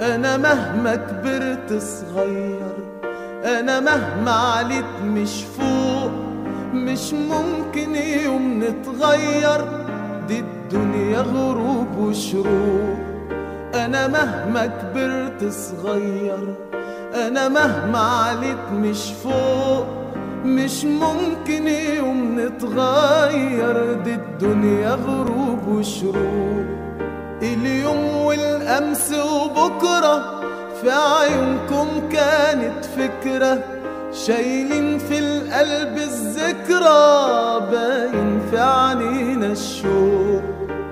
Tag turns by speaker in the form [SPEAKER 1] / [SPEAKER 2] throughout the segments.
[SPEAKER 1] أنا مهما كبرت صغير أنا مهما عليت مش فوق مش ممكن يوم نتغير. دي الدنيا غروب وشروق. أنا مهما كبرت صغير أنا مهما عليت مش فوق مش ممكن يوم نتغير. دي الدنيا غروب وشروق. اليوم والأمس وبكرة في عيونكم كانت فكرة شايلين في القلب الذكرى باين في عنينا الشوق.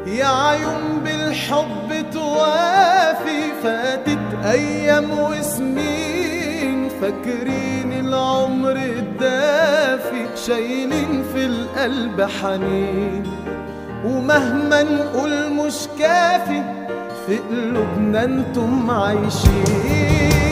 [SPEAKER 1] يا عيون بالحب توافي فاتت أيام وسنين فاكرين العمر الدافي شايلين في القلب حنين. ومهما نقول مش كافي في قلوبنا أنتم عايشين.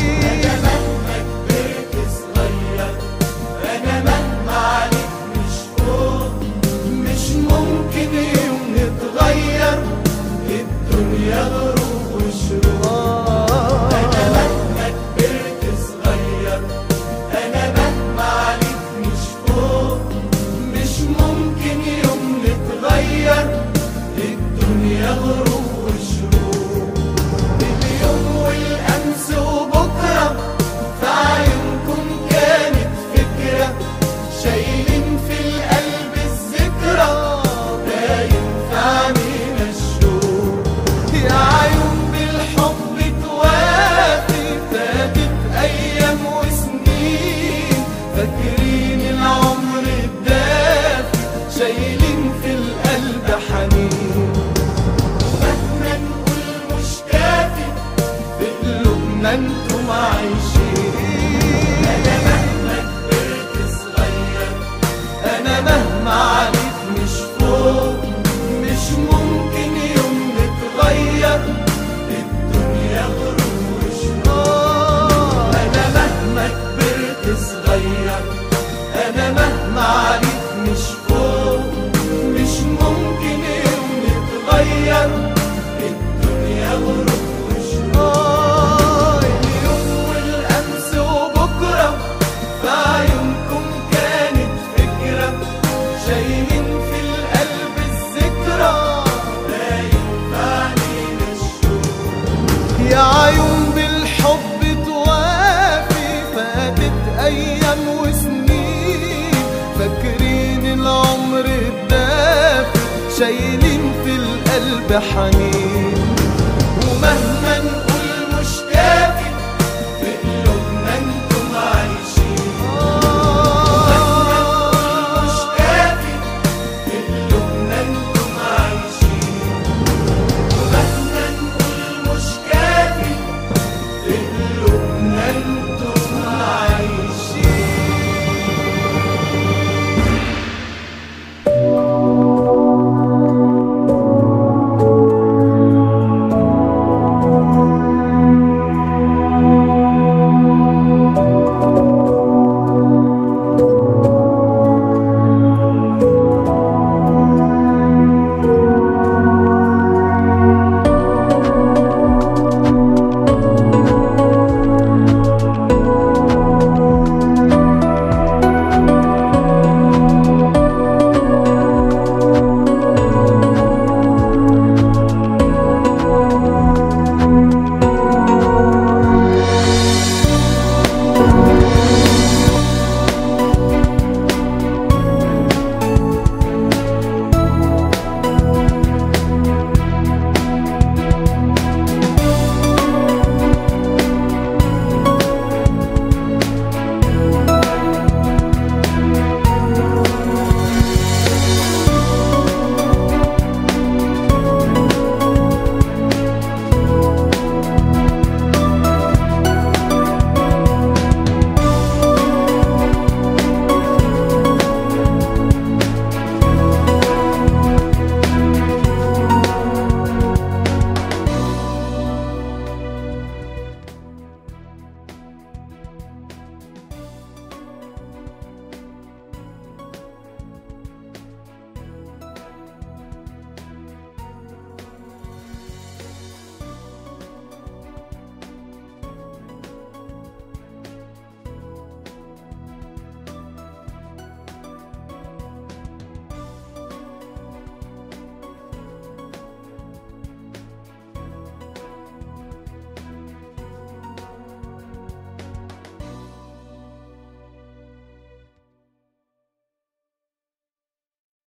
[SPEAKER 1] شايلين في القلب حنين.